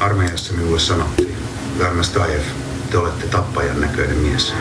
armeijassa niin minulle sanottiin, Garnastajev, te olette tappajan näköinen mies.